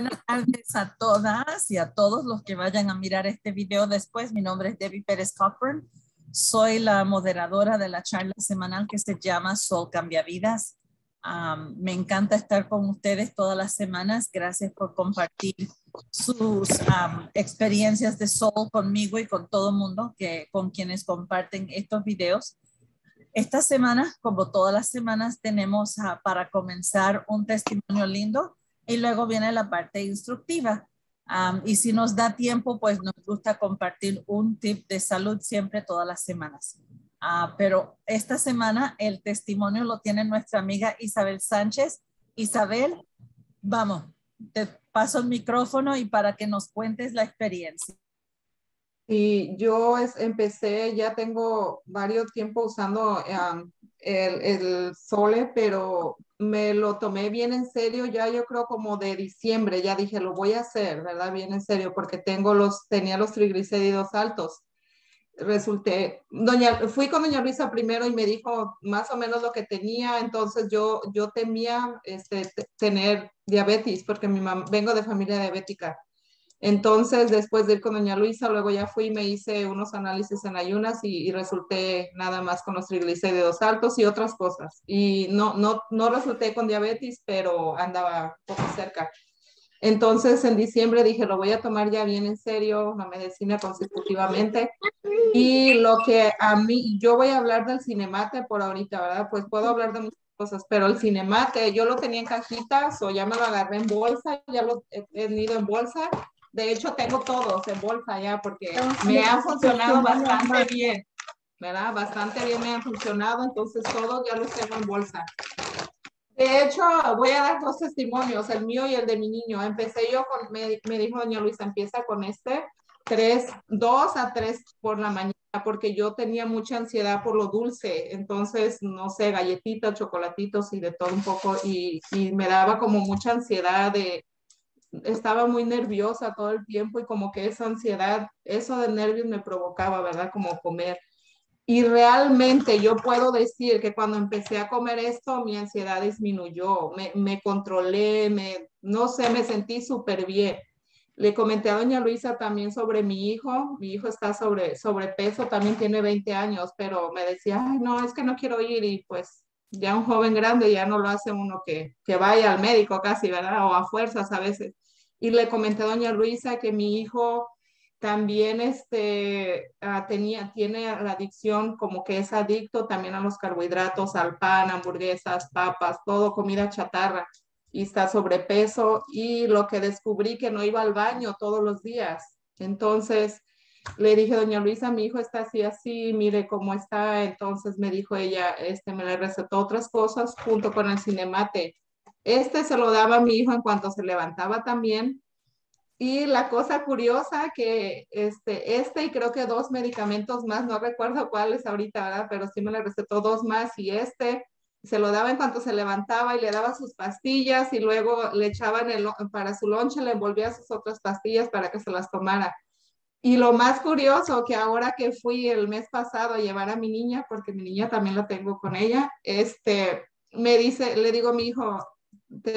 Buenas tardes a todas y a todos los que vayan a mirar este video después. Mi nombre es Debbie Pérez Cochran. Soy la moderadora de la charla semanal que se llama Sol Cambia Vidas. me encanta estar con ustedes todas las semanas. Gracias por compartir sus experiencias de Sol conmigo y con todo el mundo que, con quienes comparten estos videos. Esta semana, como todas las semanas, tenemos ah, para comenzar un testimonio lindo y luego viene la parte instructiva. y si nos da tiempo, pues nos gusta compartir un tip de salud siempre todas las semanas. Ah, pero esta semana el testimonio lo tiene nuestra amiga Isabel Sánchez. Isabel, vamos, te paso el micrófono y para que nos cuentes la experiencia. Y yo empecé, ya tengo varios tiempo usando el, el, Sole, pero me lo tomé bien en serio ya yo creo como de diciembre, ya dije, lo voy a hacer, ¿verdad? Bien en serio, porque tengo los, tenía los triglicéridos altos. Resulté, doña, fui con doña Luisa primero y me dijo más o menos lo que tenía, entonces yo, yo temía este, tener diabetes, porque mi mamá, vengo de familia diabética. Entonces, después de ir con doña Luisa, luego ya fui y me hice unos análisis en ayunas y, resulté nada más con los triglicéridos altos y otras cosas. Y no, no, no resulté con diabetes, pero andaba poco cerca. Entonces, en diciembre dije, lo voy a tomar ya bien en serio, la medicina consecutivamente. Y lo que a mí, yo voy a hablar del cinemate por ahorita, ¿verdad? Pues puedo hablar de muchas cosas, pero el cinemate, yo lo tenía en cajitas o ya me lo agarré en bolsa, ya lo he tenido en bolsa de hecho, tengo todos en bolsa ya porque me ha funcionado bastante bien, ¿verdad? Bastante bien me ha funcionado, entonces todos ya los tengo en bolsa. De hecho, voy a dar dos testimonios, el mío y el de mi niño. Empecé yo con, me, me dijo doña Luisa, empieza con este, tres, dos a tres por la mañana, porque yo tenía mucha ansiedad por lo dulce, entonces, no sé, galletitas, chocolatitos y de todo un poco, y, y me daba como mucha ansiedad de, estaba muy nerviosa todo el tiempo y como que esa ansiedad, eso de nervios me provocaba, ¿verdad? Como comer. Y realmente yo puedo decir que cuando empecé a comer esto, mi ansiedad disminuyó, me, me controlé, me, no sé, me sentí súper bien. Le comenté a doña Luisa también sobre mi hijo. Mi hijo está sobre sobrepeso, también tiene 20 años, pero me decía, no, es que no quiero ir y pues ya un joven grande ya no lo hace uno que, que vaya al médico casi, ¿verdad? O a fuerzas a veces. Y le comenté a doña Luisa que mi hijo también este, ah, tenía, tiene la adicción como que es adicto también a los carbohidratos, al pan, hamburguesas, papas, todo comida chatarra y está sobrepeso y lo que descubrí que no iba al baño todos los días. Entonces le dije, doña Luisa, mi hijo está así, así, mire cómo está. Entonces me dijo ella, este, me le recetó otras cosas junto con el cinemate. Este se lo daba a mi hijo en cuanto se levantaba también. Y la cosa curiosa que este, este y creo que dos medicamentos más, no recuerdo cuáles ahorita, ¿verdad? Pero sí me le recetó dos más y este se lo daba en cuanto se levantaba y le daba sus pastillas y luego le echaban el, para su lonche, le envolvía sus otras pastillas para que se las tomara. Y lo más curioso que ahora que fui el mes pasado a llevar a mi niña, porque mi niña también la tengo con ella, este, me dice, le digo a mi hijo,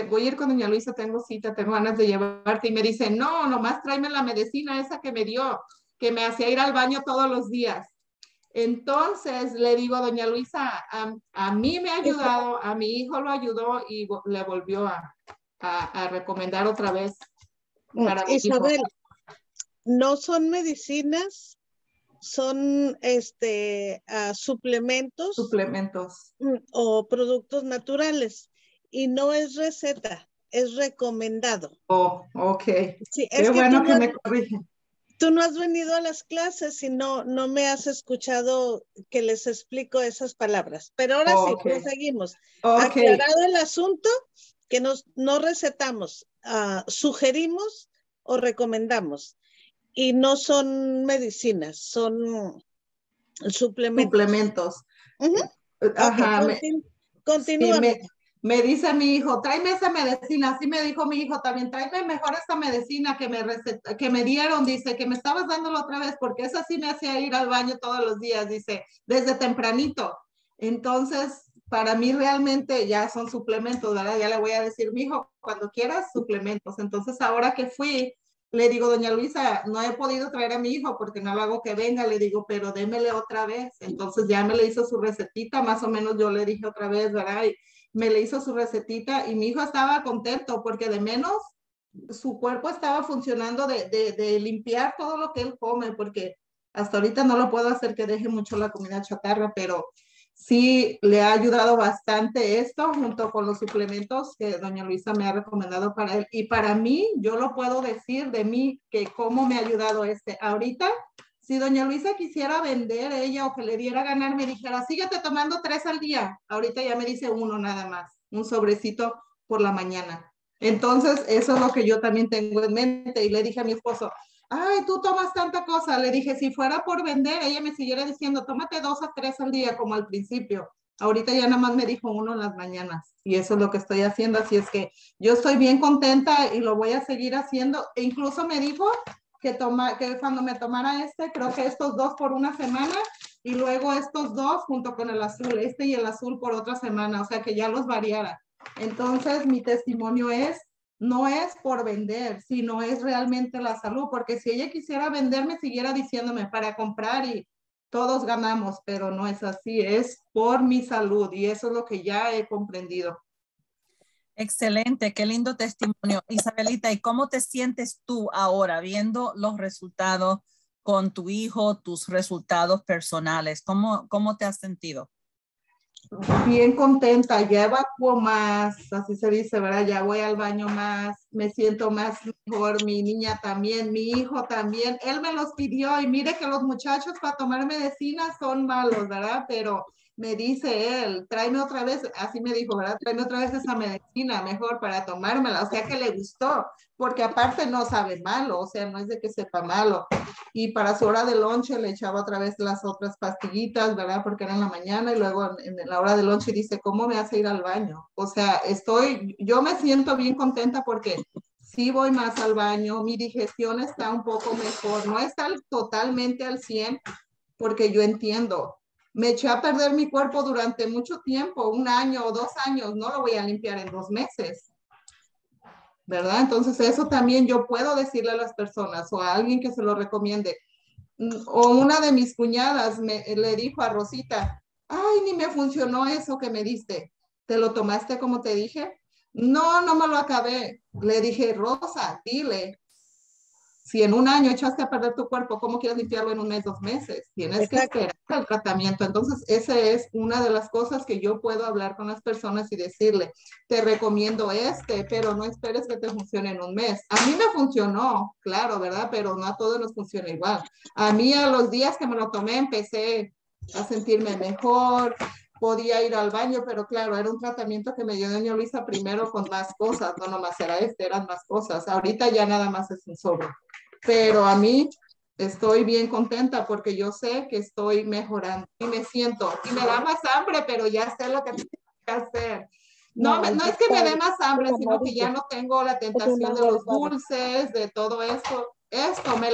voy a ir con doña Luisa, tengo cita, tengo ganas de llevarte. Y me dice, no, nomás tráeme la medicina esa que me dio, que me hacía ir al baño todos los días. Entonces le digo a doña Luisa, a, mí me ha ayudado, a mi hijo lo ayudó y le volvió a, a, recomendar otra vez. Para Isabel, no son medicinas, son este ah, suplementos. Suplementos. Mm, o productos naturales y no es receta, es recomendado. Oh, ok. Sí, Qué bueno que, me corrigen. Tú no has venido a las clases y no, no me has escuchado que les explico esas palabras. Pero ahora sí, proseguimos. Okay. Aclarado el asunto, que nos, no recetamos, uh, sugerimos o recomendamos. Y no son medicinas, son suplementos. Suplementos. Ajá. continúa me dice mi hijo, tráeme esa medicina, así me dijo mi hijo también, tráeme mejor esta medicina que me, que me dieron, dice, que me estabas dándolo otra vez, porque esa sí me hacía ir al baño todos los días, dice, desde tempranito. Entonces, para mí realmente ya son suplementos, ¿verdad? Ya le voy a decir, mi hijo, cuando quieras, suplementos. Entonces, ahora que fui, le digo, doña Luisa, no he podido traer a mi hijo porque no lo hago que venga, le digo, pero démele otra vez. Entonces ya me le hizo su recetita, más o menos yo le dije otra vez, ¿verdad? Y me le hizo su recetita y mi hijo estaba contento porque de menos su cuerpo estaba funcionando de, de, de limpiar todo lo que él come, porque hasta ahorita no lo puedo hacer que deje mucho la comida chatarra, pero sí le ha ayudado bastante esto junto con los suplementos que doña Luisa me ha recomendado para él. Y para mí, yo lo puedo decir de mí que cómo me ha ayudado este. Ahorita, si doña Luisa quisiera vender ella o que le diera ganar, me dijera, síguete tomando tres al día. Ahorita ya me dice uno nada más, un sobrecito por la mañana. Entonces, eso es lo que yo también tengo en mente. Y le dije a mi esposo, ay, tú tomas tanta cosa. Le dije, si fuera por vender, ella me siguiera diciendo, tómate dos a tres al día, como al principio. Ahorita ya nada más me dijo uno en las mañanas y eso es lo que estoy haciendo. Así es que yo estoy bien contenta y lo voy a seguir haciendo. E incluso me dijo que, toma, que cuando me tomara este, creo que estos dos por una semana y luego estos dos junto con el azul, este y el azul por otra semana, o sea que ya los variara. Entonces mi testimonio es no es por vender, sino es realmente la salud, porque si ella quisiera venderme, siguiera diciéndome para comprar y todos ganamos, pero no es así, es por mi salud y eso es lo que ya he comprendido. Excelente, qué lindo testimonio. Isabelita, ¿y cómo te sientes tú ahora viendo los resultados con tu hijo, tus resultados personales? ¿Cómo, cómo te has sentido? Bien contenta, ya evacuo más, así se dice, ¿verdad? Ya voy al baño más, me siento más mejor, mi niña también, mi hijo también, él me los pidió y mire que los muchachos para tomar medicina son malos, ¿verdad? Pero me dice él, tráeme otra vez, así me dijo, ¿verdad? Tráeme otra vez esa medicina mejor para tomármela, o sea que le gustó, porque aparte no sabe malo, o sea, no es de que sepa malo. Y para su hora de lonche le echaba otra vez las otras pastillitas, ¿verdad? Porque era en la mañana y luego en, la hora de lonche dice, ¿cómo me hace ir al baño? O sea, estoy, yo me siento bien contenta porque sí voy más al baño, mi digestión está un poco mejor, no está totalmente al 100, porque yo entiendo, me eché a perder mi cuerpo durante mucho tiempo, un año o dos años, no lo voy a limpiar en dos meses. ¿Verdad? Entonces eso también yo puedo decirle a las personas o a alguien que se lo recomiende. Mm, o una de mis cuñadas me, le dijo a Rosita, ay, ni me funcionó eso que me diste. ¿Te lo tomaste como te dije? No, no me lo acabé. Le dije, Rosa, dile, si en un año echaste a perder tu cuerpo, ¿cómo quieres limpiarlo en un mes, dos meses? Tienes que esperar el tratamiento. Entonces, esa es una de las cosas que yo puedo hablar con las personas y decirle, te recomiendo este, pero no esperes que te funcione en un mes. A mí me funcionó, claro, ¿verdad? Pero no a todos nos funciona igual. A mí a los días que me lo tomé empecé a sentirme mejor, podía ir al baño, pero claro, era un tratamiento que me dio doña Luisa primero con más cosas, no nomás era este, eran más cosas. Ahorita ya nada más es un sobre pero a mí estoy bien contenta porque yo sé que estoy mejorando y me siento, y me da más hambre, pero ya sé lo que tengo que hacer. No, no, es que me dé más hambre, sino que ya no tengo la tentación de los dulces, de todo eso. Esto me,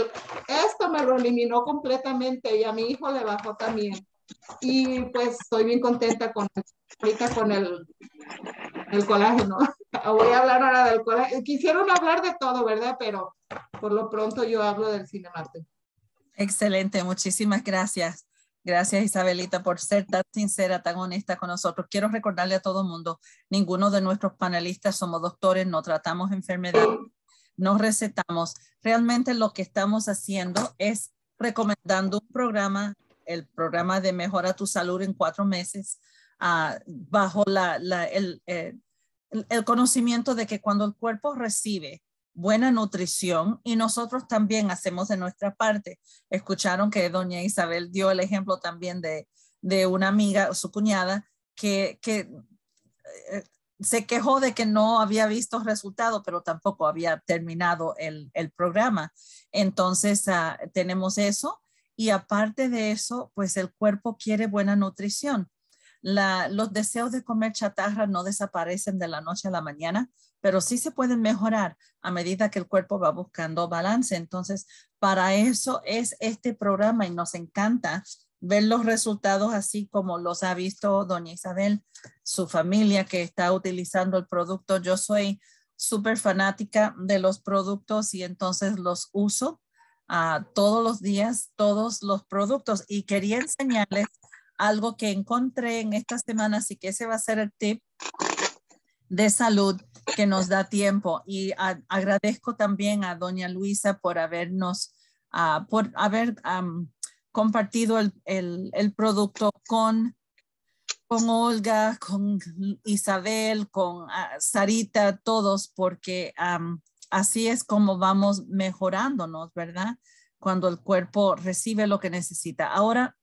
esto me lo eliminó completamente y a mi hijo le bajó también. Y pues estoy bien contenta con, con el, el colágeno. Voy a hablar ahora del colágeno. Quisieron hablar de todo, ¿verdad? Pero por lo pronto yo hablo del Cinemarte. Excelente, muchísimas gracias. Gracias Isabelita por ser tan sincera, tan honesta con nosotros. Quiero recordarle a todo el mundo, ninguno de nuestros panelistas somos doctores, no tratamos enfermedades, no recetamos. Realmente lo que estamos haciendo es recomendando un programa, el programa de Mejora tu Salud en cuatro meses, uh, bajo eh, el conocimiento de que cuando el cuerpo recibe buena nutrición y nosotros también hacemos de nuestra parte. Escucharon que doña Isabel dio el ejemplo también de, de una amiga, su cuñada, que, que eh, se quejó de que no había visto resultados, pero tampoco había terminado el, el programa. Entonces, uh, tenemos eso. Y aparte de eso, pues el cuerpo quiere buena nutrición. Los deseos de comer chatarra no desaparecen de la noche a la mañana, pero sí se pueden mejorar a medida que el cuerpo va buscando balance. Entonces, para eso es este programa y nos encanta ver los resultados así como los ha visto doña Isabel, su familia que está utilizando el producto. Yo soy súper fanática de los productos y entonces los uso uh, todos los días, todos los productos. Y quería enseñarles algo que encontré en esta semana, así que ese va a ser el tip de salud que nos da tiempo. Y agradezco también a doña Luisa por habernos, uh, por haber um, compartido el, el, el, producto con, con Olga, con Isabel, con uh, Sarita, todos, porque um, así es como vamos mejorándonos, ¿verdad? Cuando el cuerpo recibe lo que necesita. Ahora,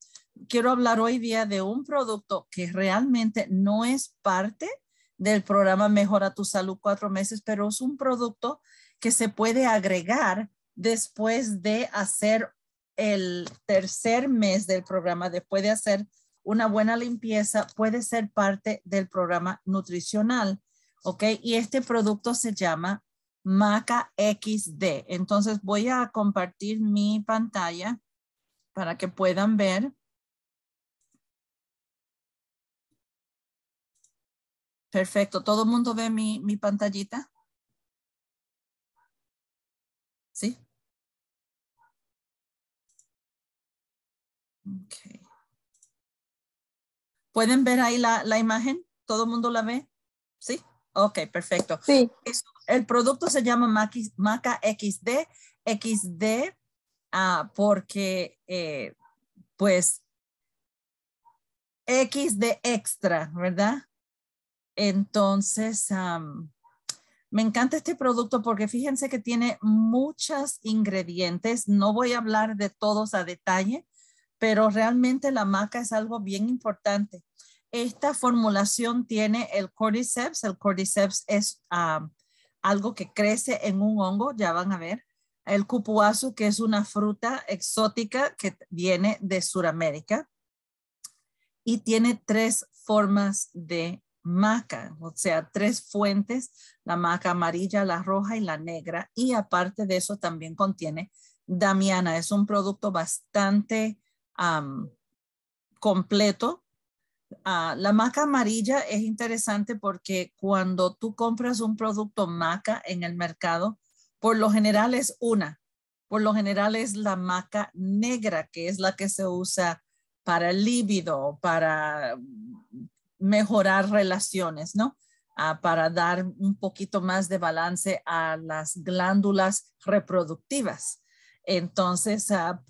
quiero hablar hoy día de un producto que realmente no es parte del programa Mejora tu Salud cuatro meses, pero es un producto que se puede agregar después de hacer el tercer mes del programa, después de hacer una buena limpieza, puede ser parte del programa nutricional. ¿Ok? Y este producto se llama Maca XD. Entonces voy a compartir mi pantalla para que puedan ver. Perfecto. ¿Todo el mundo ve mi, mi pantallita? ¿Sí? Okay. ¿Pueden ver ahí la, la imagen? ¿Todo el mundo la ve? ¿Sí? Ok, perfecto. Sí. El producto se llama Maca XD, XD uh, porque eh, pues X de extra, ¿verdad? Entonces, me encanta este producto porque fíjense que tiene muchos ingredientes. No voy a hablar de todos a detalle, pero realmente la maca es algo bien importante. Esta formulación tiene el cordyceps. El cordyceps es algo que crece en un hongo, ya van a ver. El cupuazu, que es una fruta exótica que viene de Sudamérica y tiene tres formas de maca, o sea, tres fuentes, la maca amarilla, la roja y la negra. Y aparte de eso también contiene damiana. Es un producto bastante completo. Ah, la maca amarilla es interesante porque cuando tú compras un producto maca en el mercado, por lo general es una. Por lo general es la maca negra, que es la que se usa para el líbido, para mejorar relaciones, ¿no? Ah, para dar un poquito más de balance a las glándulas reproductivas. Entonces, ah,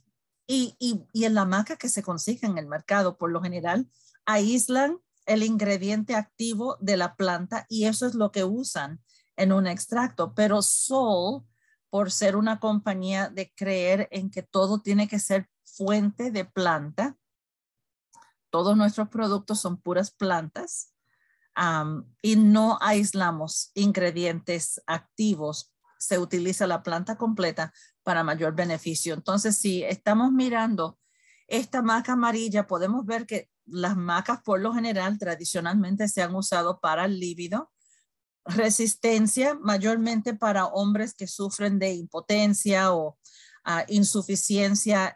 y, y, en la maca que se consigue en el mercado, por lo general, aíslan el ingrediente activo de la planta y eso es lo que usan en un extracto. Pero Sol, por ser una compañía de creer en que todo tiene que ser fuente de planta, todos nuestros productos son puras plantas y no aislamos ingredientes activos. Se utiliza la planta completa para mayor beneficio. Entonces, si estamos mirando esta maca amarilla, podemos ver que las macas por lo general tradicionalmente se han usado para el líbido, resistencia mayormente para hombres que sufren de impotencia o ah, insuficiencia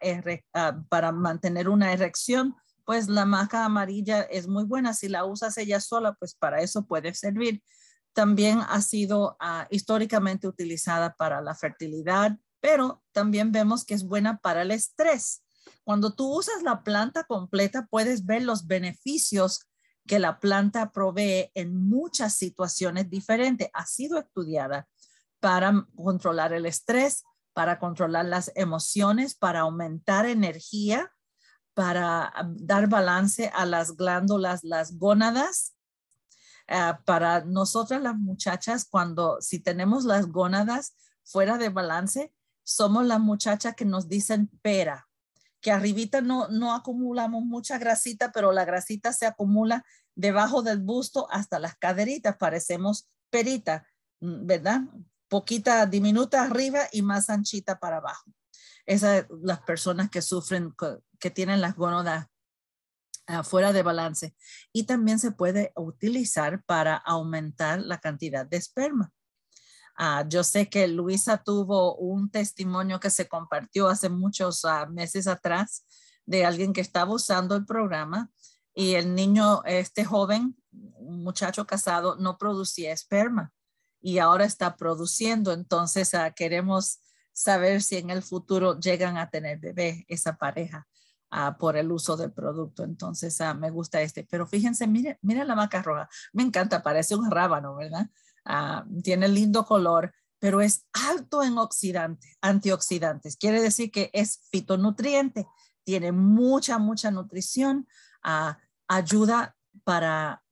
ah, para mantener una erección pues la maca amarilla es muy buena. Si la usas ella sola, pues para eso puede servir. También ha sido ah, históricamente utilizada para la fertilidad, pero también vemos que es buena para el estrés. Cuando tú usas la planta completa, puedes ver los beneficios que la planta provee en muchas situaciones diferentes. Ha sido estudiada para controlar el estrés, para controlar las emociones, para aumentar energía, para dar balance a las glándulas, las gónadas. Ah, para nosotras las muchachas, cuando si tenemos las gónadas fuera de balance, somos las muchachas que nos dicen pera, que arribita no, no acumulamos mucha grasita, pero la grasita se acumula debajo del busto hasta las caderitas, parecemos perita, mm, ¿verdad? Poquita diminuta arriba y más anchita para abajo. Esas las personas que sufren que tienen las gónadas fuera de balance y también se puede utilizar para aumentar la cantidad de esperma. Ah, yo sé que Luisa tuvo un testimonio que se compartió hace muchos ah, meses atrás de alguien que estaba usando el programa y el niño, este joven, un muchacho casado, no producía esperma y ahora está produciendo. Entonces ah, queremos saber si en el futuro llegan a tener bebé esa pareja ah, por el uso del producto. Entonces ah, me gusta este. Pero fíjense, mire, mira la maca roja. Me encanta, parece un rábano, ¿verdad? tiene lindo color, pero es alto en oxidantes, antioxidantes. Quiere decir que es fitonutriente, tiene mucha, mucha nutrición, ayuda para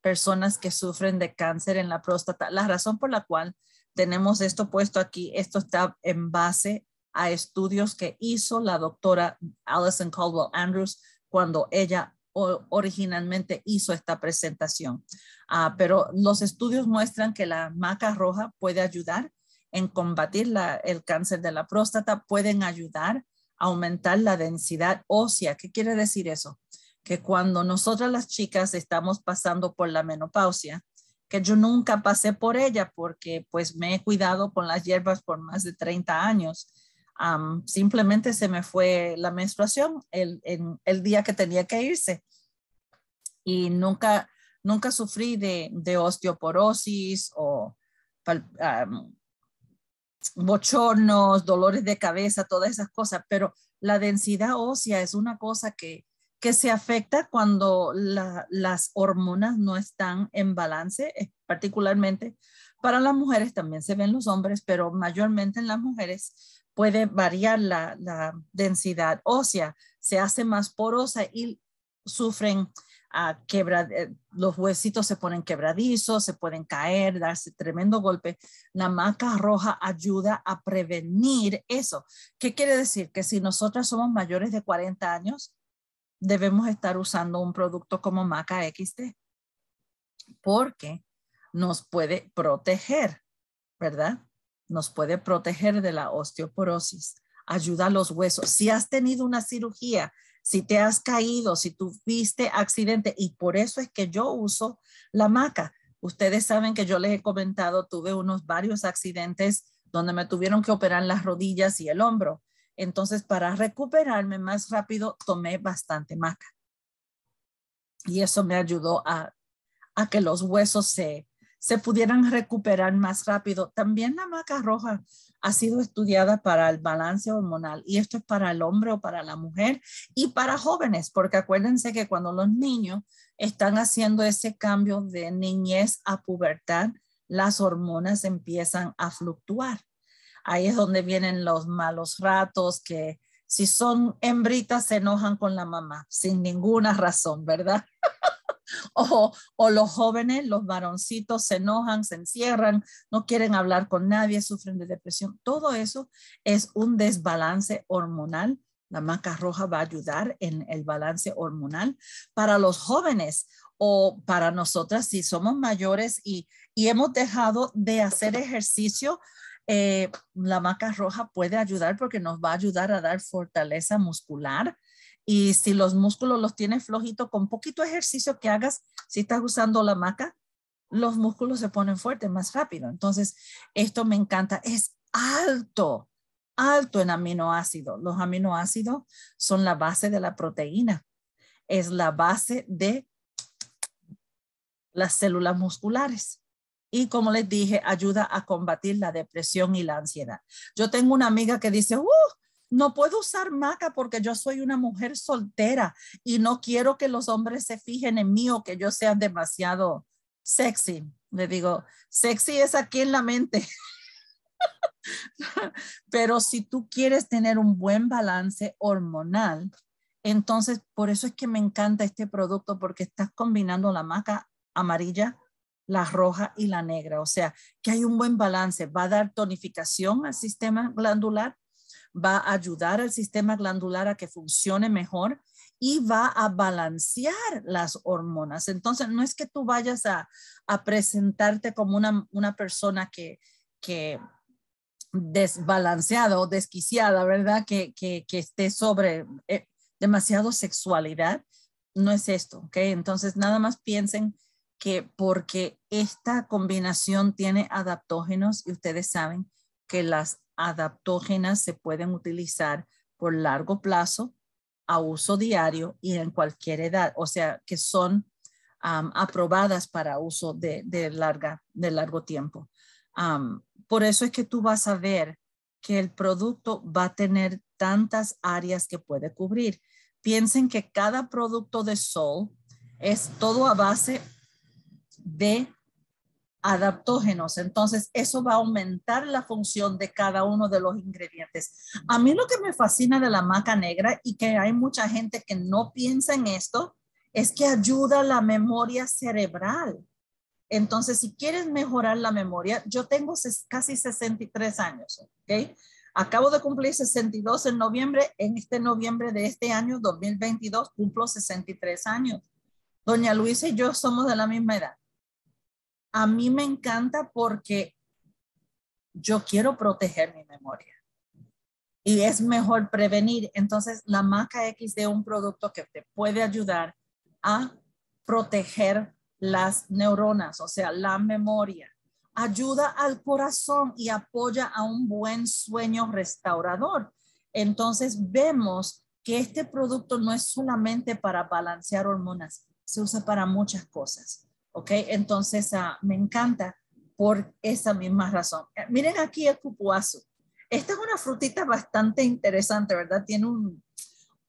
personas que sufren de cáncer en la próstata. La razón por la cual tenemos esto puesto aquí, esto está en base a estudios que hizo la doctora Alison Caldwell Andrews cuando ella originalmente hizo esta presentación. Ah, pero los estudios muestran que la maca roja puede ayudar en combatir el cáncer de la próstata, pueden ayudar a aumentar la densidad ósea. ¿Qué quiere decir eso? que cuando nosotras las chicas estamos pasando por la menopausia, que yo nunca pasé por ella porque pues me he cuidado con las hierbas por más de 30 años. Simplemente se me fue la menstruación el, el día que tenía que irse. Y nunca, nunca sufrí de, de osteoporosis o bochornos, dolores de cabeza, todas esas cosas, pero la densidad ósea es una cosa que que se afecta cuando las hormonas no están en balance, eh, particularmente para las mujeres, también se ven los hombres, pero mayormente en las mujeres puede variar la, densidad ósea, se hace más porosa y sufren a ah, quebra, eh, los huesitos se ponen quebradizos, se pueden caer, darse tremendo golpe. La maca roja ayuda a prevenir eso. ¿Qué quiere decir? Que si nosotras somos mayores de 40 años, debemos estar usando un producto como Maca XT porque nos puede proteger, ¿verdad? Nos puede proteger de la osteoporosis, ayuda a los huesos. Si has tenido una cirugía, si te has caído, si tuviste accidente, y por eso es que yo uso la maca. Ustedes saben que yo les he comentado, tuve unos varios accidentes donde me tuvieron que operar las rodillas y el hombro. Entonces, para recuperarme más rápido, tomé bastante maca. Y eso me ayudó a, que los huesos se, se pudieran recuperar más rápido. También la maca roja ha sido estudiada para el balance hormonal y esto es para el hombre o para la mujer y para jóvenes, porque acuérdense que cuando los niños están haciendo ese cambio de niñez a pubertad, las hormonas empiezan a fluctuar ahí es donde vienen los malos ratos que si son hembritas se enojan con la mamá sin ninguna razón, ¿verdad? o, o, los jóvenes, los varoncitos se enojan, se encierran, no quieren hablar con nadie, sufren de depresión. Todo eso es un desbalance hormonal. La maca roja va a ayudar en el balance hormonal para los jóvenes o para nosotras si somos mayores y, y hemos dejado de hacer ejercicio eh, la maca roja puede ayudar porque nos va a ayudar a dar fortaleza muscular. Y si los músculos los tienes flojitos, con poquito ejercicio que hagas, si estás usando la maca, los músculos se ponen fuertes más rápido. Entonces, esto me encanta. Es alto, alto en aminoácidos. Los aminoácidos son la base de la proteína. Es la base de las células musculares y como les dije, ayuda a combatir la depresión y la ansiedad. Yo tengo una amiga que dice, uh, no puedo usar maca porque yo soy una mujer soltera y no quiero que los hombres se fijen en mí o que yo sea demasiado sexy. Le digo, sexy es aquí en la mente. Pero si tú quieres tener un buen balance hormonal, entonces por eso es que me encanta este producto porque estás combinando la maca amarilla la roja y la negra. O sea, que hay un buen balance. Va a dar tonificación al sistema glandular, va a ayudar al sistema glandular a que funcione mejor y va a balancear las hormonas. Entonces, no es que tú vayas a, presentarte como una, persona que, que desbalanceada o desquiciada, ¿verdad? Que, que, esté sobre eh, demasiado sexualidad. No es esto, ¿ok? Entonces, nada más piensen que porque esta combinación tiene adaptógenos y ustedes saben que las adaptógenas se pueden utilizar por largo plazo a uso diario y en cualquier edad, o sea, que son aprobadas para uso de, larga, de largo tiempo. por eso es que tú vas a ver que el producto va a tener tantas áreas que puede cubrir. Piensen que cada producto de Sol es todo a base de adaptógenos. Entonces, eso va a aumentar la función de cada uno de los ingredientes. A mí lo que me fascina de la maca negra y que hay mucha gente que no piensa en esto es que ayuda a la memoria cerebral. Entonces, si quieres mejorar la memoria, yo tengo casi 63 años, ¿ok? Acabo de cumplir 62 en noviembre. En este noviembre de este año, 2022, cumplo 63 años. Doña Luisa y yo somos de la misma edad. A mí me encanta porque yo quiero proteger mi memoria. Y es mejor prevenir. Entonces, la maca X de un producto que te puede ayudar a proteger las neuronas, o sea, la memoria. Ayuda al corazón y apoya a un buen sueño restaurador. Entonces vemos que este producto no es solamente para balancear hormonas, se usa para muchas cosas. ¿Ok? Entonces uh, me encanta por esa misma razón. Eh, miren aquí el cupuazo. Esta es una frutita bastante interesante, ¿verdad? Tiene un,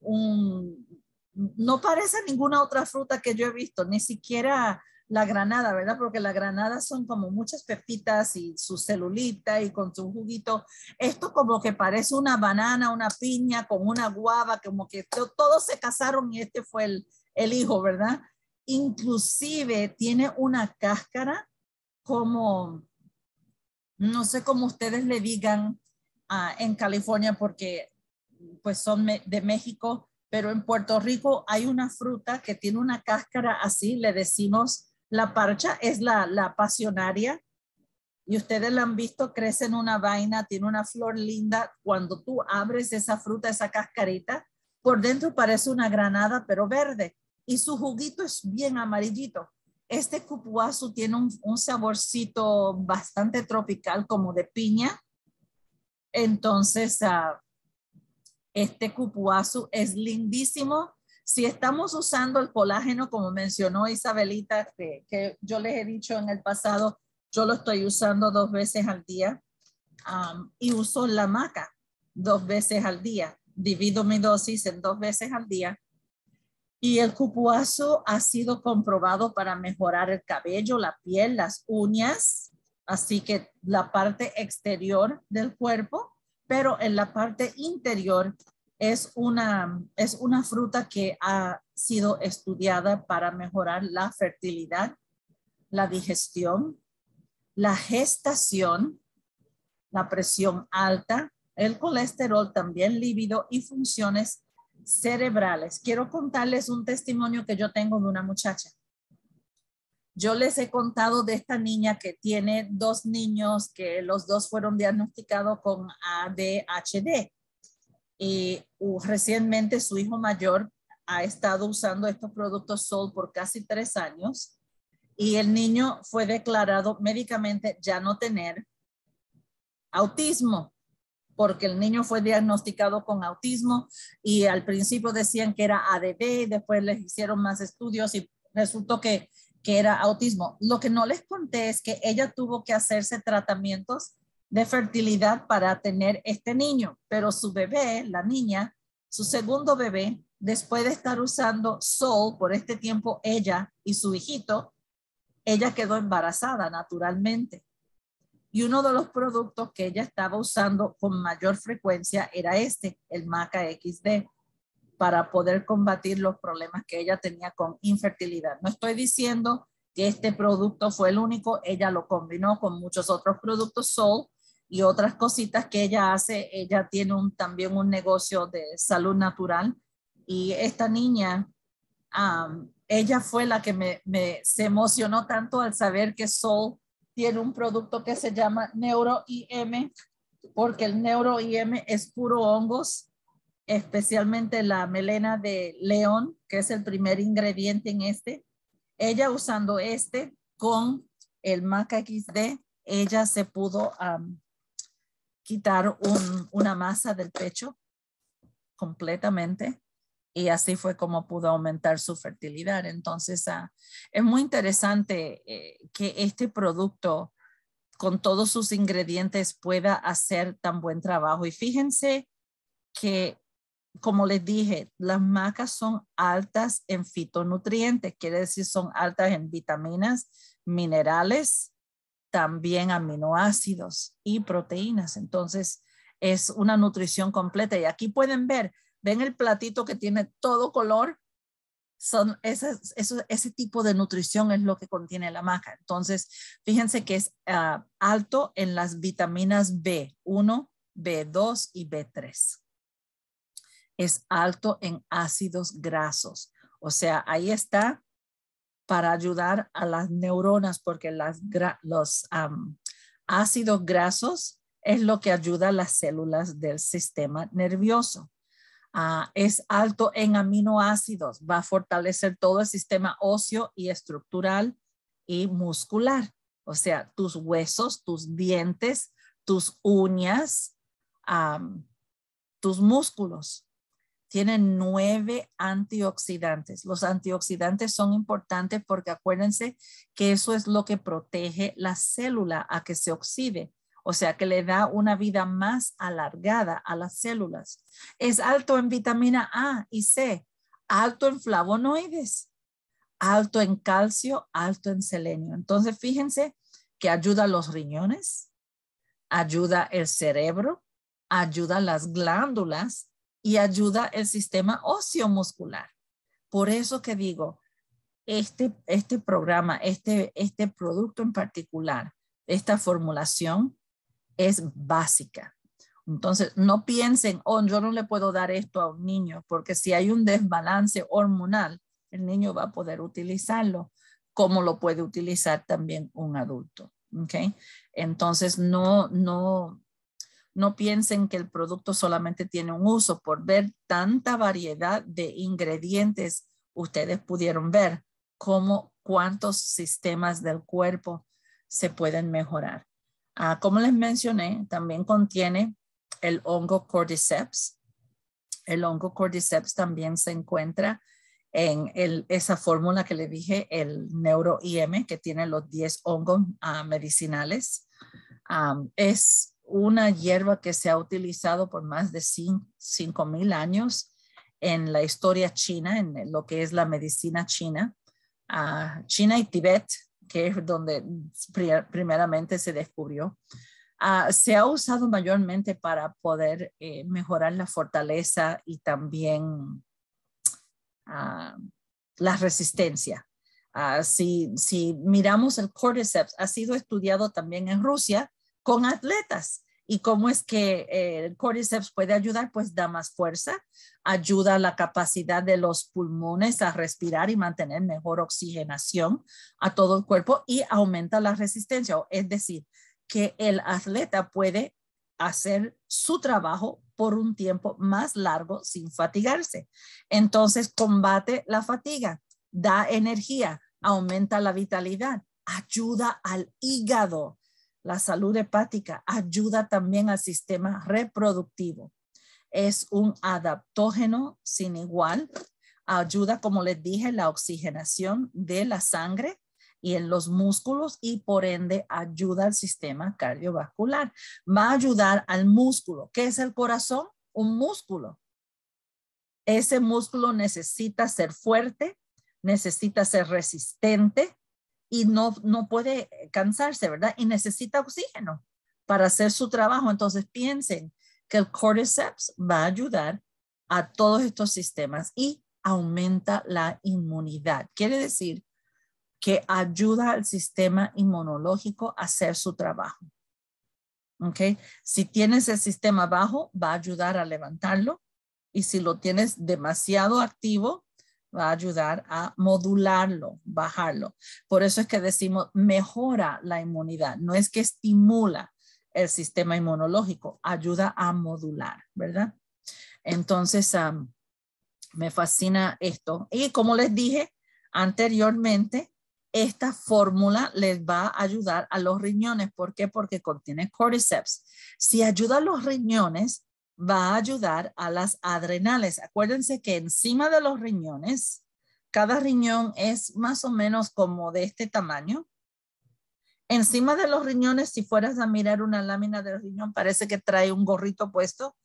un no parece ninguna otra fruta que yo he visto, ni siquiera la granada, ¿verdad? Porque la granada son como muchas pepitas y su celulita y con su juguito. Esto como que parece una banana, una piña con una guava, como que todos se casaron y este fue el, el hijo, ¿verdad? Inclusive tiene una cáscara como, no sé cómo ustedes le digan uh, en California porque pues son de México, pero en Puerto Rico hay una fruta que tiene una cáscara así, le decimos la parcha, es la, la pasionaria. Y ustedes la han visto, crece en una vaina, tiene una flor linda. Cuando tú abres esa fruta, esa cascarita, por dentro parece una granada, pero verde. Y su juguito es bien amarillito. Este cupuazo tiene un, saborcito bastante tropical, como de piña. Entonces, uh, este cupuazo es lindísimo. Si estamos usando el colágeno, como mencionó Isabelita, que, yo les he dicho en el pasado, yo lo estoy usando dos veces al día y uso la maca dos veces al día. Divido mi dosis en dos veces al día. Y el cupuazo ha sido comprobado para mejorar el cabello, la piel, las uñas, así que la parte exterior del cuerpo pero en la parte interior es una, es una fruta que ha sido estudiada para mejorar la fertilidad, la digestión, la gestación, la presión alta, el colesterol también lívido y funciones cerebrales. Quiero contarles un testimonio que yo tengo de una muchacha. Yo les he contado de esta niña que tiene dos niños que los dos fueron diagnosticados con ADHD. Y recientemente su hijo mayor ha estado usando estos productos Sol por casi tres años y el niño fue declarado médicamente ya no tener autismo porque el niño fue diagnosticado con autismo y al principio decían que era ADD después les hicieron más estudios y resultó que que era autismo. Lo que no les conté es que ella tuvo que hacerse tratamientos de fertilidad para tener este niño, pero su bebé, la niña, su segundo bebé, después de estar usando Sol por este tiempo, ella y su hijito, ella quedó embarazada naturalmente. Y uno de los productos que ella estaba usando con mayor frecuencia era este, el Maca XD para poder combatir los problemas que ella tenía con infertilidad. No estoy diciendo que este producto fue el único, ella lo combinó con muchos otros productos Soul y otras cositas que ella hace. Ella tiene también un negocio de salud natural y esta niña, ella fue la que me, se emocionó tanto al saber que Soul tiene un producto que se llama Neuro IM, porque el Neuro IM es puro hongos especialmente la melena de león, que es el primer ingrediente en este. Ella usando este con el Maca XD, ella se pudo quitar una masa del pecho completamente y así fue como pudo aumentar su fertilidad. Entonces, ah, es muy interesante eh, que este producto con todos sus ingredientes pueda hacer tan buen trabajo. Y fíjense que, como les dije, las macas son altas en fitonutrientes, quiere decir son altas en vitaminas, minerales, también aminoácidos y proteínas. Entonces, es una nutrición completa. Y aquí pueden ver ven el platito que tiene todo color, son ese, ese tipo de nutrición es lo que contiene la maca. Entonces, fíjense que es ah, alto en las vitaminas B1, B2 y B3. Es alto en ácidos grasos. O sea, ahí está para ayudar a las neuronas porque los ácidos grasos es lo que ayuda a las células del sistema nervioso. Ah, es alto en aminoácidos, va a fortalecer todo el sistema óseo y estructural y muscular. O sea, tus huesos, tus dientes, tus uñas, tus músculos. Tienen nueve antioxidantes. Los antioxidantes son importantes porque acuérdense que eso es lo que protege la célula a que se oxide o sea que le da una vida más alargada a las células. Es alto en vitamina A y C, alto en flavonoides, alto en calcio, alto en selenio. Entonces, fíjense que ayuda a los riñones, ayuda el cerebro, ayuda las glándulas y ayuda el sistema óseo muscular. Por eso que digo, este, este programa, este, este producto en particular, esta formulación es básica. Entonces, no piensen, oh, yo no le puedo dar esto a un niño, porque si hay un desbalance hormonal, el niño va a poder utilizarlo como lo puede utilizar también un adulto. ¿okay? Entonces, no, no, no piensen que el producto solamente tiene un uso. Por ver tanta variedad de ingredientes, ustedes pudieron ver cómo cuántos sistemas del cuerpo se pueden mejorar. Ah, como les mencioné, también contiene el hongo cordyceps. El hongo cordyceps también se encuentra en esa fórmula que le dije, el neuro-IM, que tiene los 10 hongos ah, medicinales. es una hierba que se ha utilizado por más de 5.000 años en la historia china, en lo que es la medicina china. Ah, china y Tibet que es donde primeramente se descubrió, ah, se ha usado mayormente para poder eh, mejorar la fortaleza y también ah, la resistencia. Ah, si, si miramos el cordyceps, ha sido estudiado también en Rusia con atletas y cómo es que eh, el cordyceps puede ayudar, pues da más fuerza, ayuda a la capacidad de los pulmones a respirar y mantener mejor oxigenación a todo el cuerpo y aumenta la resistencia, es decir, que el atleta puede hacer su trabajo por un tiempo más largo sin fatigarse. Entonces combate la fatiga, da energía, aumenta la vitalidad, ayuda al hígado la salud hepática ayuda también al sistema reproductivo. Es un adaptógeno sin igual. Ayuda, como les dije, la oxigenación de la sangre y en los músculos y por ende ayuda al sistema cardiovascular. Va a ayudar al músculo. ¿Qué es el corazón? Un músculo. Ese músculo necesita ser fuerte, necesita ser resistente, y no, no puede cansarse, ¿verdad? Y necesita oxígeno para hacer su trabajo. Entonces piensen que el cordyceps va a ayudar a todos estos sistemas y aumenta la inmunidad. Quiere decir que ayuda al sistema inmunológico a hacer su trabajo. ¿Ok? Si tienes el sistema bajo, va a ayudar a levantarlo. Y si lo tienes demasiado activo, va a ayudar a modularlo, bajarlo. Por eso es que decimos mejora la inmunidad, no es que estimula el sistema inmunológico, ayuda a modular, ¿verdad? Entonces, me fascina esto. Y como les dije anteriormente, esta fórmula les va a ayudar a los riñones. ¿Por qué? Porque contiene cordyceps. Si ayuda a los riñones, va a ayudar a las adrenales. Acuérdense que encima de los riñones, cada riñón es más o menos como de este tamaño. Encima de los riñones, si fueras a mirar una lámina del riñón, parece que trae un gorrito puesto.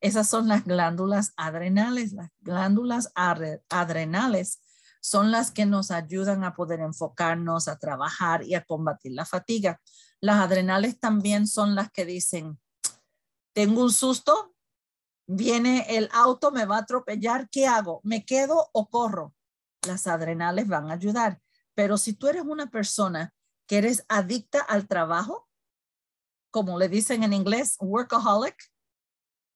Esas son las glándulas adrenales. Las glándulas adrenales son las que nos ayudan a poder enfocarnos, a trabajar y a combatir la fatiga. Las adrenales también son las que dicen, tengo un susto, viene el auto, me va a atropellar, ¿qué hago? ¿Me quedo o corro? Las adrenales van a ayudar. Pero si tú eres una persona que eres adicta al trabajo, como le dicen en inglés, workaholic,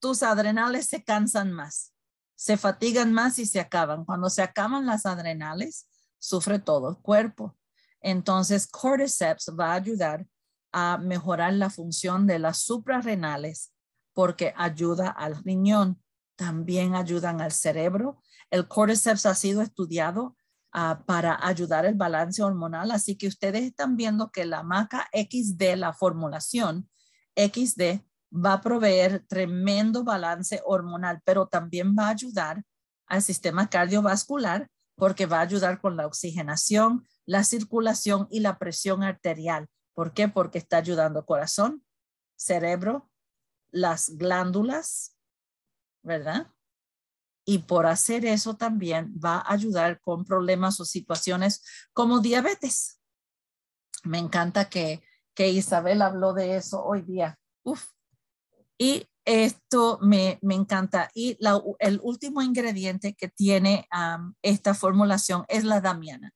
tus adrenales se cansan más, se fatigan más y se acaban. Cuando se acaban las adrenales, sufre todo el cuerpo. Entonces, cordyceps va a ayudar a mejorar la función de las suprarrenales porque ayuda al riñón, también ayudan al cerebro. El cordyceps ha sido estudiado ah, para ayudar el balance hormonal, así que ustedes están viendo que la maca XD, la formulación XD, va a proveer tremendo balance hormonal, pero también va a ayudar al sistema cardiovascular porque va a ayudar con la oxigenación, la circulación y la presión arterial. ¿Por qué? Porque está ayudando corazón, cerebro, las glándulas, ¿verdad? Y por hacer eso también va a ayudar con problemas o situaciones como diabetes. Me encanta que, que Isabel habló de eso hoy día. Uf. Y esto me, me encanta. Y el último ingrediente que tiene esta formulación es la damiana.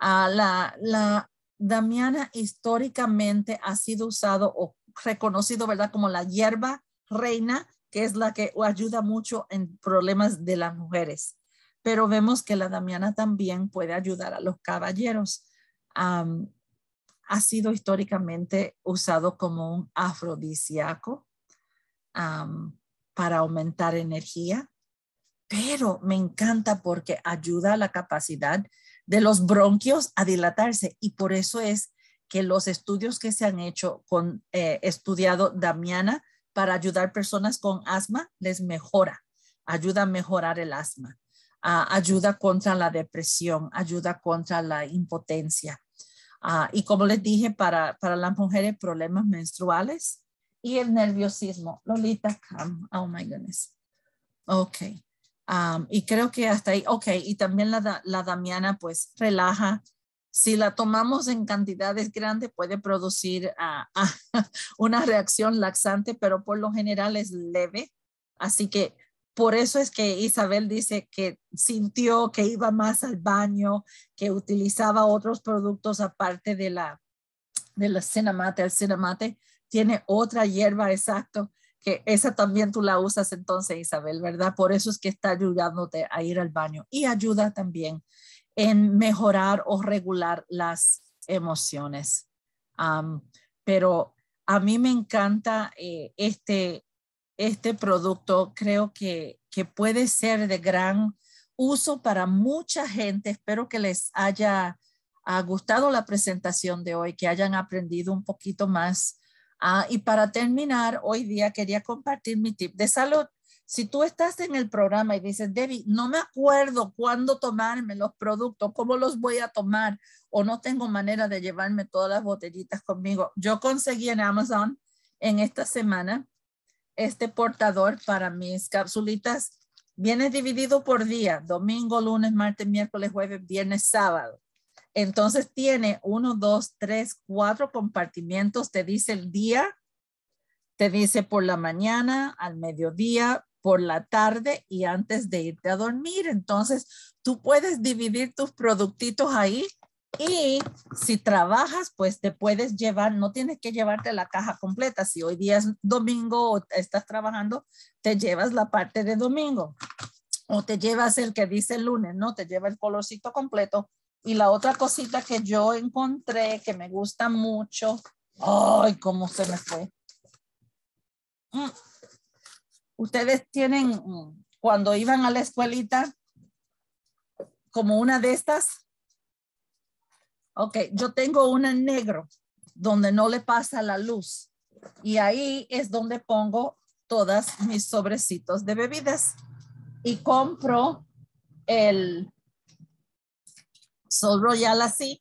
Uh, la, la damiana históricamente ha sido usado o reconocido, ¿verdad? Como la hierba reina, que es la que ayuda mucho en problemas de las mujeres. Pero vemos que la damiana también puede ayudar a los caballeros. ha sido históricamente usado como un afrodisíaco para aumentar energía, pero me encanta porque ayuda a la capacidad de los bronquios a dilatarse y por eso es que los estudios que se han hecho con eh, estudiado Damiana para ayudar personas con asma les mejora, ayuda a mejorar el asma, ah, ayuda contra la depresión, ayuda contra la impotencia. Ah, y como les dije, para, para las mujeres problemas menstruales y el nerviosismo. Lolita, oh my goodness. Ok. Um, y creo que hasta ahí, ok, y también la, la damiana pues relaja si la tomamos en cantidades grandes puede producir ah, ah, una reacción laxante, pero por lo general es leve. Así que por eso es que Isabel dice que sintió que iba más al baño, que utilizaba otros productos aparte de la, de la cinnamate. El cinnamate tiene otra hierba, exacto, que esa también tú la usas entonces, Isabel, ¿verdad? Por eso es que está ayudándote a ir al baño y ayuda también en mejorar o regular las emociones. pero a mí me encanta eh, este, este producto. Creo que, que puede ser de gran uso para mucha gente. Espero que les haya gustado la presentación de hoy, que hayan aprendido un poquito más. Ah, y para terminar, hoy día quería compartir mi tip de salud. Si tú estás en el programa y dices, Debbie, no me acuerdo cuándo tomarme los productos, cómo los voy a tomar, o no tengo manera de llevarme todas las botellitas conmigo, yo conseguí en Amazon en esta semana este portador para mis capsulitas. Viene dividido por día, domingo, lunes, martes, miércoles, jueves, viernes, sábado. Entonces tiene uno, dos, tres, cuatro compartimientos. Te dice el día, te dice por la mañana, al mediodía, por la tarde y antes de irte a dormir. Entonces, tú puedes dividir tus productitos ahí y si trabajas, pues te puedes llevar, no tienes que llevarte la caja completa. Si hoy día es domingo o estás trabajando, te llevas la parte de domingo o te llevas el que dice lunes, ¿no? Te lleva el colorcito completo. Y la otra cosita que yo encontré que me gusta mucho, ay, cómo se me fue. Mm ustedes tienen, cuando iban a la escuelita, como una de estas. Ok, yo tengo una en negro, donde no le pasa la luz. Y ahí es donde pongo todas mis sobrecitos de bebidas y compro el Sol Royal así.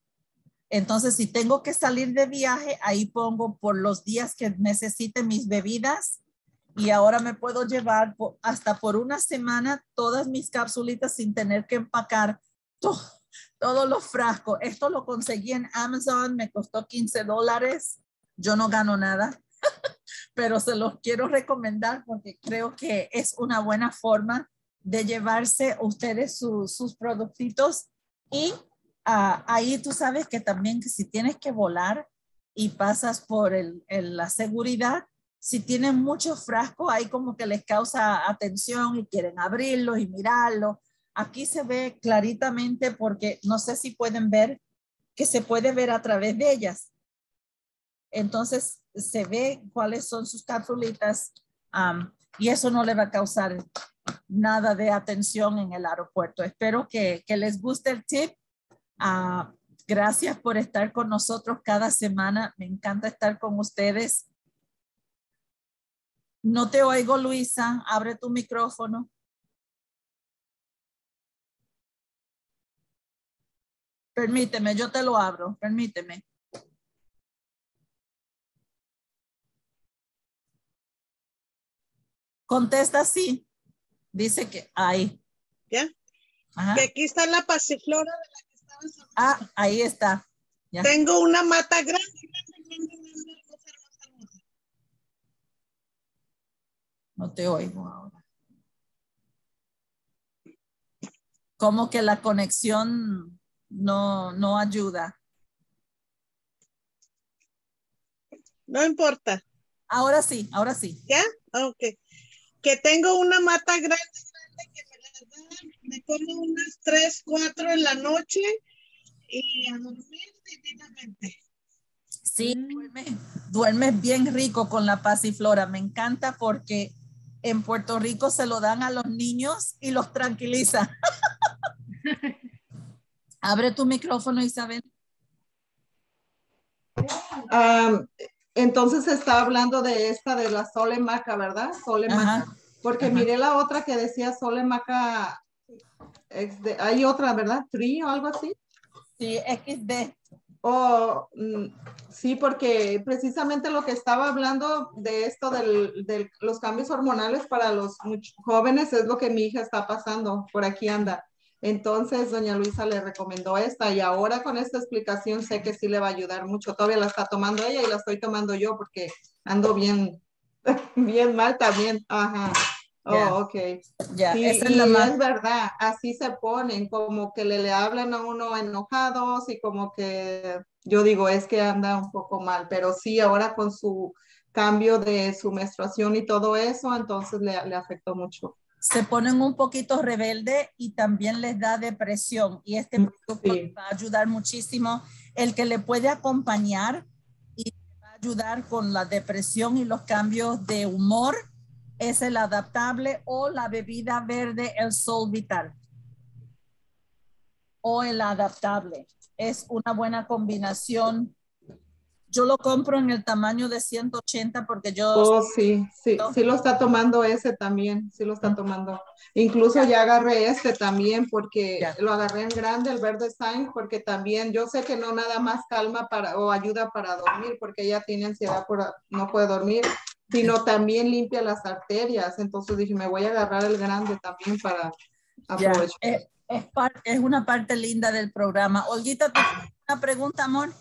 Entonces, si tengo que salir de viaje, ahí pongo por los días que necesite mis bebidas y ahora me puedo llevar hasta por una semana todas mis capsulitas sin tener que empacar todos los frascos. Esto lo conseguí en Amazon, me costó 15 dólares. Yo no gano nada, pero se los quiero recomendar porque creo que es una buena forma de llevarse ustedes sus productitos y ah, ahí tú sabes que también que si tienes que volar y pasas por el, la seguridad, si tienen muchos frascos, ahí como que les causa atención y quieren abrirlos y mirarlo. Aquí se ve claritamente porque no sé si pueden ver que se puede ver a través de ellas. Entonces se ve cuáles son sus capsulitas y eso no le va a causar nada de atención en el aeropuerto. Espero que, les guste el tip. Ah, gracias por estar con nosotros cada semana. Me encanta estar con ustedes. No te oigo, Luisa. Abre tu micrófono. Permíteme, yo te lo abro. Permíteme. Contesta sí. Dice que hay. ¿Ya? Que aquí está la pasiflora de la que estabas Ah, ahí está. Tengo una mata grande, No te oigo ahora. Como que la conexión no, no ayuda. No importa. Ahora sí, ahora sí. ¿Ya? Ok que tengo una mata grande, grande que me la dan, me como unas 3, 4 en la noche y a dormir divinamente. Sí, duerme, duermes bien rico con la pasiflora. Me encanta porque en Puerto Rico se lo dan a los niños y los tranquiliza. Abre tu micrófono, Isabel. Um, entonces está hablando de esta de la Sole Maca, ¿verdad? Sole Maca. Porque miré la otra que decía Sole Maca. hay otra, ¿verdad? Tri o algo así. Sí, XD. Oh, mm, sí, porque precisamente lo que estaba hablando de esto de los cambios hormonales para los jóvenes es lo que mi hija está pasando. Por aquí anda. Entonces, doña Luisa le recomendó esta y ahora con esta explicación sé que sí le va a ayudar mucho. Todavía la está tomando ella y la estoy tomando yo porque ando bien, bien mal también. Ajá. Oh, ok. Ya, sí, es, la es verdad, así se ponen, como que le, le hablan a uno enojados y como que yo digo, es que anda un poco mal, pero sí, ahora con su cambio de su menstruación y todo eso, entonces le, le afectó mucho se ponen un poquito rebelde y también les da depresión. Y este mm, producto va a ayudar muchísimo. El que le puede acompañar y va a ayudar con la depresión y los cambios de humor es el adaptable o la bebida verde, el Sol Vital. O el adaptable. Es una buena combinación yo lo compro en el tamaño de 180 porque yo... Oh, sí, sí, sí lo está tomando ese también, sí lo está tomando. Incluso ya agarré este también porque lo agarré en grande, el verde sign, porque también yo sé que no nada más calma para o ayuda para dormir, porque ella tiene ansiedad por no puede dormir, sino también limpia las arterias. Entonces dije, me voy a agarrar el grande también para aprovechar. Es, es, una parte linda del programa. Olguita, una pregunta, amor?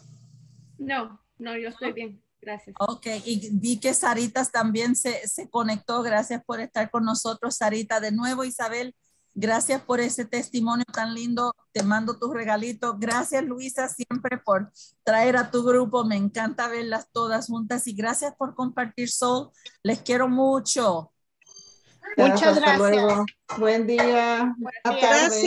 No. No, yo estoy bien. Gracias. Ok, y vi que Saritas también se, se conectó. Gracias por estar con nosotros, Sarita. De nuevo, Isabel, gracias por ese testimonio tan lindo. Te mando tu regalito. Gracias, Luisa, siempre por traer a tu grupo. Me encanta verlas todas juntas y gracias por compartir Sol. Les quiero mucho. Muchas gracias. Buen día. Gracias.